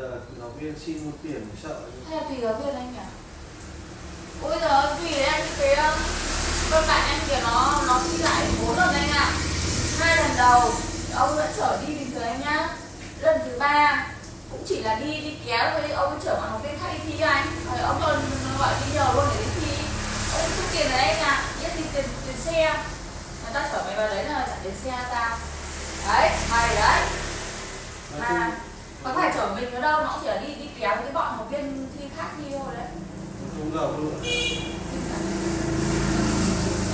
giờ giáo viên xin một tiền sợ. Hay là tùy giáo viên anh nhỉ? Ôi giờ tùy đấy anh cái con bạn anh kia nó nó thi lại bốn lần anh ạ. Hai lần đầu ông vẫn chở đi bình thường anh nhá. Lần thứ ba cũng chỉ là đi đi kéo thôi ông chở bạn học viên đi thi anh. Rồi ông còn gọi đi nhờ luôn để đi thi. Ông thu tiền đấy anh ạ. Nhất thì tiền tiền xe. Người ta chở mày vào đấy là trả tiền xe tao. Đấy mày đấy. Mà đâu nó chỉ là đi đi kéo với bọn học viên thi khác thi thôi đấy. Chung giờ luôn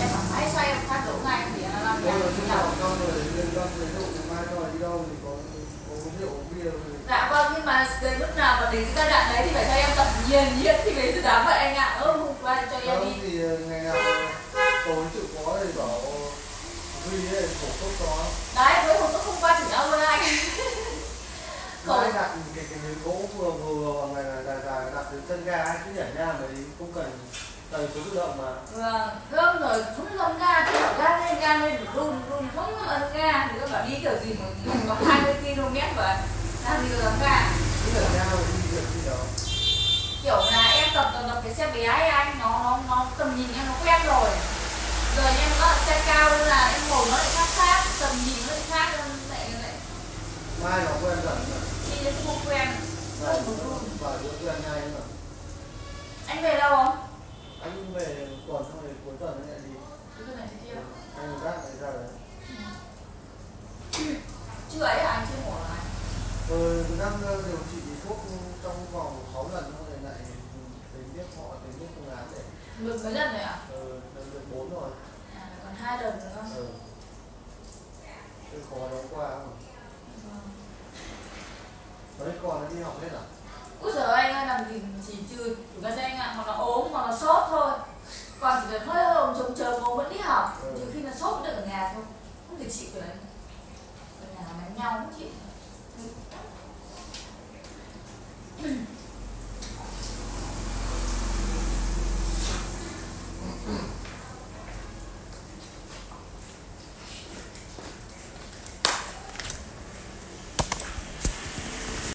em bảo hãy xoay em phát đổ ngay thì nó làm như chung nào con rồi liên quan đến độ mai cho đi đâu thì có có rượu bia rồi. Dạ vâng nhưng mà đến lúc nào mà đến cái giai đoạn đấy thì phải cho em tập nhiên nhiên thì mới dám vậy anh ạ. Ơ hôm qua thì cho em không đi. thì ngày nào tối chịu có thì bảo Huy ấy khổ tốt có đấy với hôm tôi không qua chửi nhau luôn anh Mai khổ đặt cái cái miếng ngày này dài dài đặt đến chân ga ấy, cứ nhảy ra đi không cần tần số tự động mà. Vâng không rồi không lông ga thì bảo ga lên ga lên run run không ấn ga. Thì các bảo đi kiểu gì mà có 20 km và làm gì có ga? Cứ nhảy ra mà đi việc gì đó. Kiểu là em tập tập, tập cái xe bé ấy anh nó nó nó tầm nhìn em nó quen rồi. Giờ em là xe cao nên là em ngồi nó lại khác khác tầm nhìn nó lại khác nên lại lại mai nó quen dần mà đi đến không quen và và bữa quen ngay mà anh về đâu không về tuần xong rồi cuối tuần lại đi. Này thì kia anh gác lại ra đấy. Chưa ấy à anh chưa mổ là Tôi đang ờ, điều trị thuốc trong vòng 6 lần thôi lại tính biết họ tính biết phương án để được mấy lần rồi à? ờ, lần được 4 rồi. À còn hai lần nữa. Không ừ. Tôi khó đóng qua mà Đấy còn nó đi học hết à? Úi giời anh ơi làm gì cái chị của đấy nhà đánh nhau chị.